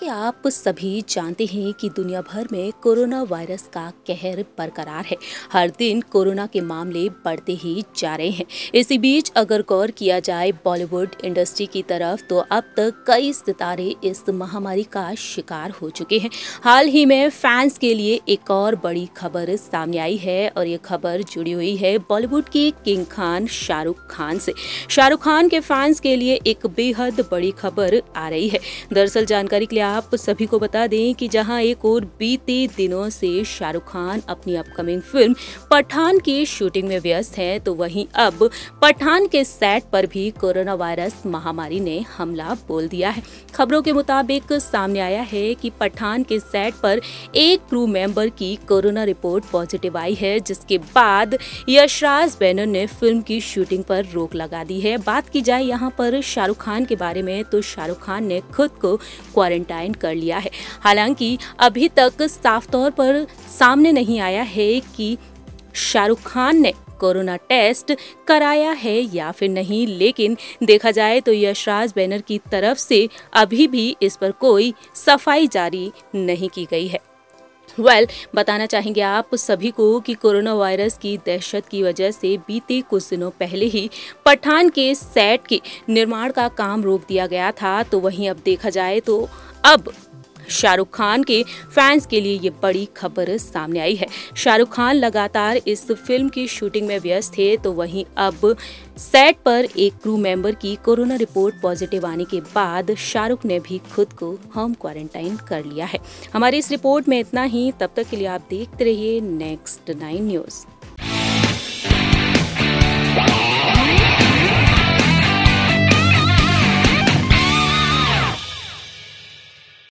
सभी जानते हैं कि दुनिया भर में कोरोना वायरस का कहर बरकरार है। हर दिन कोरोना के मामले बढ़ते ही जा रहे हैं। इसी बीच अगर गौर किया जाए बॉलीवुड इंडस्ट्री की तरफ़ तो अब तक कई सितारे इस महामारी का शिकार हो चुके हैं। हाल ही में फैंस के लिए एक और बड़ी खबर सामने आई है, और ये खबर जुड़ी हुई है बॉलीवुड की किंग खान शाहरुख खान से। शाहरुख खान के फैंस के लिए एक बेहद बड़ी खबर आ रही है। दरअसल जानकारी के लिए आप सभी को बता दें कि जहाँ एक और बीते दिनों से शाहरुख खान अपनी अपकमिंग फ़िल्म पठान की शूटिंग में व्यस्त हैं तो वहीं अब पठान के सेट पर भी कोरोना वायरस महामारी ने हमला बोल दिया है। खबरों के मुताबिक सामने आया है कि पठान के सेट पर एक क्रू मेंबर की कोरोना रिपोर्ट पॉजिटिव आई है, जिसके बाद यशराज बैनर ने फ़िल्म की शूटिंग पर रोक लगा दी है। बात की जाए यहाँ पर शाहरुख खान के बारे में तो शाहरुख खान ने खुद को क्वारंटाइन कर लिया है। हालाँकि अभी तक साफ़ तौर पर सामने नहीं आया है कि शाहरुख खान ने कोरोना टेस्ट कराया है या फिर नहीं लेकिन देखा जाए तो यशराज बैनर की तरफ़ से अभी भी इस पर कोई सफ़ाई जारी नहीं की गई है। वेल well, बताना चाहेंगे आप सभी को कि कोरोना वायरस की दहशत की वजह से बीते कुछ दिनों पहले ही पठान के सेट के निर्माण का काम रोक दिया गया था तो वहीं अब देखा जाए तो अब शाहरुख खान के फैंस के लिए ये बड़ी खबर सामने आई है। शाहरुख खान लगातार इस फ़िल्म की शूटिंग में व्यस्त थे तो वहीं अब सेट पर एक क्रू मेंबर की कोरोना रिपोर्ट पॉजिटिव आने के बाद शाहरुख ने भी खुद को होम क्वारंटाइन कर लिया है। हमारी इस रिपोर्ट में इतना ही, तब तक के लिए आप देखते रहिए नेक्स्ट नाइन न्यूज़